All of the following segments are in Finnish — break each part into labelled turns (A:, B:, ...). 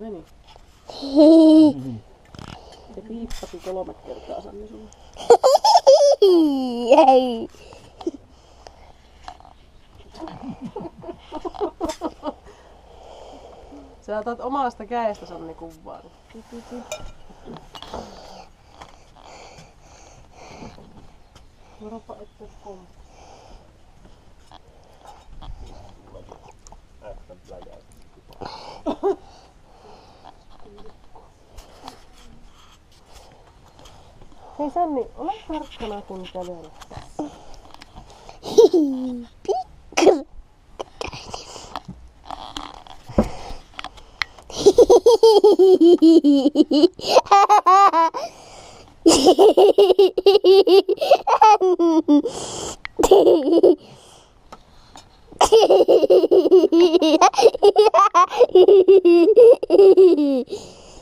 A: Meni. Se piippasi kolme kertaa Sanni sulle.
B: Ei.
A: Sä otat omasta käestä Sanni kuvaa. Varopa ettei pommi. Hei Sanni, ole tarkkana kun kävelet.
B: Pikku.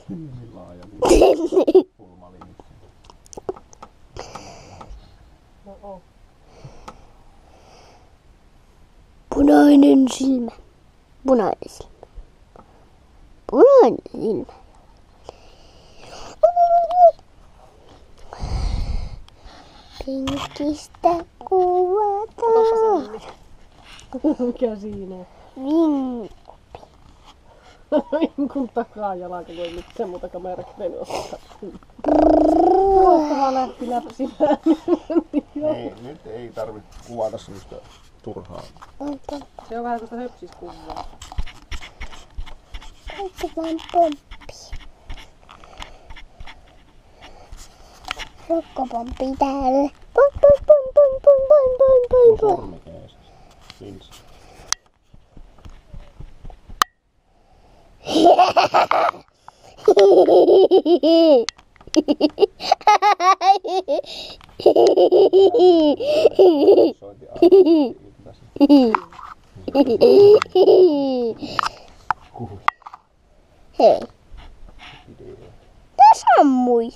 C: Hyvin laaja pulmalinja.
B: Punainen silmä. Punainen silmä. Punainen silmä. Pinkistä kuvataan.
A: Mikä siinä on?
B: Vin.
A: Vinkun takaa jalka voi mitään muuta kamerakkeeni ottaa. Ruottava lähti läpsimään.
C: Ei, nyt ei tarvitse kuvata semmoista turhaa.
A: Se on vähän tuosta höpsiskuvaa.
B: Kaikki vaan pomppi. Rokkopompi täällä. Pom pom pom pom pom pom pom pom
C: No
B: pom.
C: sormi kädessä. Kuhui
B: Hei,
C: video.
B: tää sammui.